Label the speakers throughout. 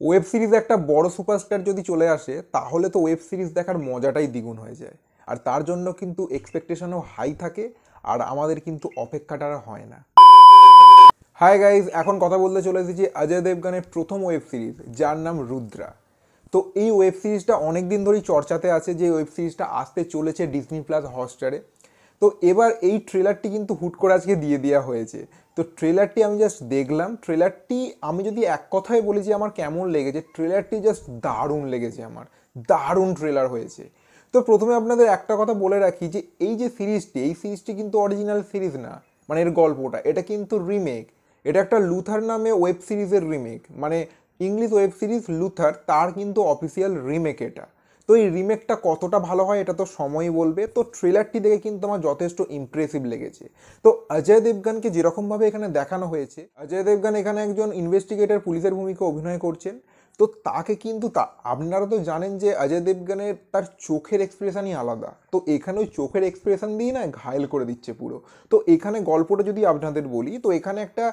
Speaker 1: Web series একটা বড় superstar যদি চলে আসে, তাহলে তো ওয়েব সিরিজ দেখার মজাটাই দ্বিগুণ হয়ে যায়। আর তার জন্য কিন্তু এক্সপেকটেশনও হাই থাকে আর আমাদের কিন্তু অপেক্ষাটা হয় না। হাই গাইজ এখন কথা বলতে চলে এসেছি অজয় দেবগানের প্রথম ওয়েব সিরিজ, যার নাম রুদ্রা। তো এই ওয়েব সিরিজটা অনেক দিন ধরেই চর্চাতে আছে যে ওয়েব সিরিজটা আসতে চলেছে ডিজনি প্লাস হটস্টারে তো এবার এই ট্রেলারটি কিন্তু হুট করে আজকে দিয়ে দেওয়া হয়েছে। তো ট্রেলারটি আমি জাস্ট দেখলাম। ট্রেলারটি আমি যদি এক কথায় বলি যে আমার কেমন লেগেছে ট্রেলারটি জাস্ট দারুণ লেগেছে আমার। দারুণ ট্রেলার হয়েছে। তো প্রথমে আপনাদের একটা কথা বলে রাখি যে এই যে সিরিজটি, এই সিরিজটি কিন্তু অরিজিনাল সিরিজ না মানে এর গল্পটা। এটা কিন্তু রিমেক এটা একটা লুথার নামে ওয়েব সিরিজের রিমেক মানে ইংলিশ ওয়েব সিরিজ লুথার, তার কিন্তু অফিসিয়াল রিমেক এটা। তো এই রিমেকটা কতটা ভালো হয় এটা তো সময়ই বলবে। তো ট্রেলারটি দেখে কিন্তু আমার যথেষ্ট ইমপ্রেসিভ লেগেছে। তো অজয় দেবগানকে যেরকমভাবে এখানে দেখানো হয়েছে, অজয় দেবগান এখানে একজন ইনভেস্টিগেটর পুলিশের ভূমিকা অভিনয় করছেন। তো তাকে কিন্তু তা, আপনারা তো জানেন যে অজয় দেবগানের তার চোখের এক্সপ্রেশনই আলাদা। তো এখানে ওই চোখের এক্সপ্রেশন দিয়ে না ঘায়েল করে দিচ্ছে পুরো। তো এখানে গল্পটা যদি আপনাদের বলি, তো এখানে একটা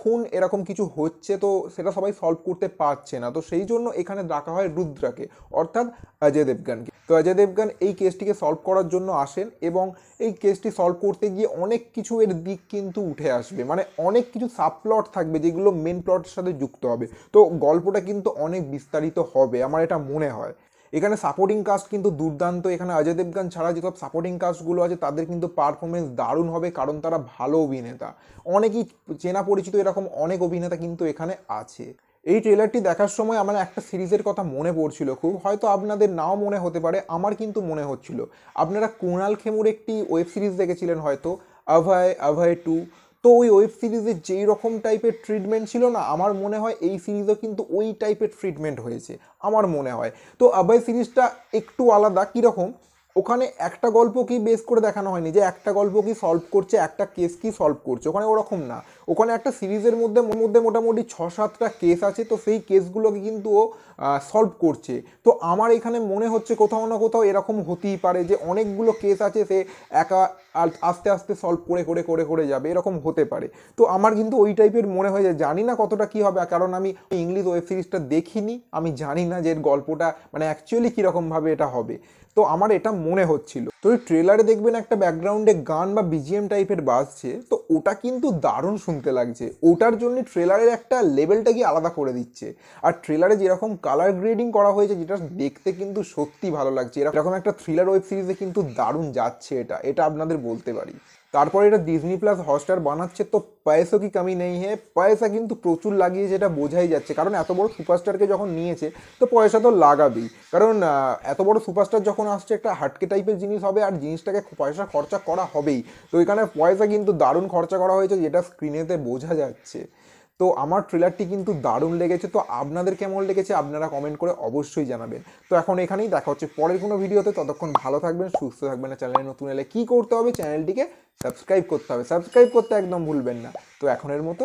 Speaker 1: খুন এরকম কিছু হচ্ছে তো সেটা সবাই সলভ করতে পারছে না। তো সেই জন্য এখানে ডাকা হয় রুদ্রাকে, অর্থাৎ অজয় দেবগানকে। তো অজয় দেবগান এই কেসটিকে সলভ করার জন্য আসেন এবং এই কেসটি সলভ করতে গিয়ে অনেক কিছু এর দিক কিন্তু উঠে আসবে। মানে অনেক কিছু সাবপ্লট থাকবে যেগুলো মেন প্লটের সাথে যুক্ত হবে। তো গল্পটা কিন্তু অনেক বিস্তারিত হবে, আমার এটা মনে হয়। এখানে সাপোর্টিং কাস্ট কিন্তু দুর্দান্ত, এখানে অজয় দেবগান ছাড়া যেসব সাপোর্টিং কাস্টগুলো আছে, তাদের কিন্তু পারফরমেন্স দারুণ হবে, কারণ তারা ভালো অভিনেতা। অনেকই চেনা পরিচিত এরকম অনেক অভিনেতা কিন্তু এখানে আছে। এই ট্রেলারটি দেখার সময় আমার একটা সিরিজের কথা মনে পড়ছিল খুব, হয়তো আপনাদের নাও মনে হতে পারে, আমার কিন্তু মনে হচ্ছিল। আপনারা কুণাল খেমুর একটি ওয়েব সিরিজ দেখেছিলেন হয়তো অভয় অভয় টু তো ওই ওয়েব সিরিজে যেই রকম টাইপের ট্রিটমেন্ট ছিল না, আমার মনে হয় এই সিরিজও কিন্তু ওই টাইপের ট্রিটমেন্ট হয়েছে, আমার মনে হয়। তো আবাই সিরিজটা একটু আলাদা, কীরকম? ওখানে একটা গল্প কি বেস করে দেখানো হয়নি যে একটা গল্প কি সলভ করছে, একটা কেস কি সলভ করছে? ওখানে ওরকম না। ওখানে একটা সিরিজের মধ্যে মধ্যে মোটামুটি ছ সাতটা কেস আছে, তো সেই কেসগুলোকে কিন্তু ও সলভ করছে। তো আমার এখানে মনে হচ্ছে কোথাও না কোথাও এরকম হতেই পারে যে অনেকগুলো কেস আছে, সে একা আস্তে আস্তে সলভ করে করে করে করে যাবে। এরকম হতে পারে। তো আমার কিন্তু ওই টাইপের মনে হয় যে জানি না কতটা কি হবে, কারণ আমি ইংলিশ ওয়েব সিরিজটা দেখিনি। আমি জানি না যে এর গল্পটা মানে অ্যাকচুয়ালি কীরকমভাবে এটা হবে। তো আমার এটা মনে হচ্ছিল। তো ওই ট্রেলারে দেখবেন একটা ব্যাকগ্রাউন্ডে গান বা বিজিএম টাইপের বাজছে, তো ওটা কিন্তু দারুণ শুনতে লাগছে। ওটার জন্য ট্রেলারের একটা লেভেলটা কি আলাদা করে দিচ্ছে। আর ট্রেলারে যেরকম কালার গ্রেডিং করা হয়েছে, যেটা দেখতে কিন্তু সত্যি ভালো লাগছে। এরকম একটা থ্রিলার ওয়েব সিরিজে কিন্তু দারুণ যাচ্ছে এটা। এটা আপনাদের বলতে পারি। তারপরে এটা ডিজনি প্লাস হটস্টার বানাচ্ছে, তো পয়সা কি কমি নেই হ্যাঁ পয়সা কিন্তু প্রচুর লাগিয়ে যেটা বোঝাই যাচ্ছে। কারণ এত বড় সুপারস্টারকে যখন নিয়েছে, তো পয়সা তো লাগাবেই। কারণ এত বড় সুপারস্টার যখন আসছে, একটা হাটকে টাইপের জিনিস হবে, আর জিনিসটাকে পয়সা খরচা করা হবেই। তো এখানে পয়সা কিন্তু দারুণ খরচা করা হয়েছে, যেটা স্ক্রিনেতে বোঝা যাচ্ছে। তো আমার ট্রেলারটি কিন্তু দারুণ লেগেছে। তো আপনাদের কেমন লেগেছে আপনারা কমেন্ট করে অবশ্যই জানাবেন। তো এখন এখানেই দেখা হচ্ছে পরের কোনো ভিডিওতে। ততক্ষণ ভালো থাকবেন, সুস্থ থাকবেন না চ্যানেলে নতুন এলে কী করতে হবে? চ্যানেলটিকে সাবস্ক্রাইব করতে হবে। সাবস্ক্রাইব করতে একদম ভুলবেন না। তো এখনের মতো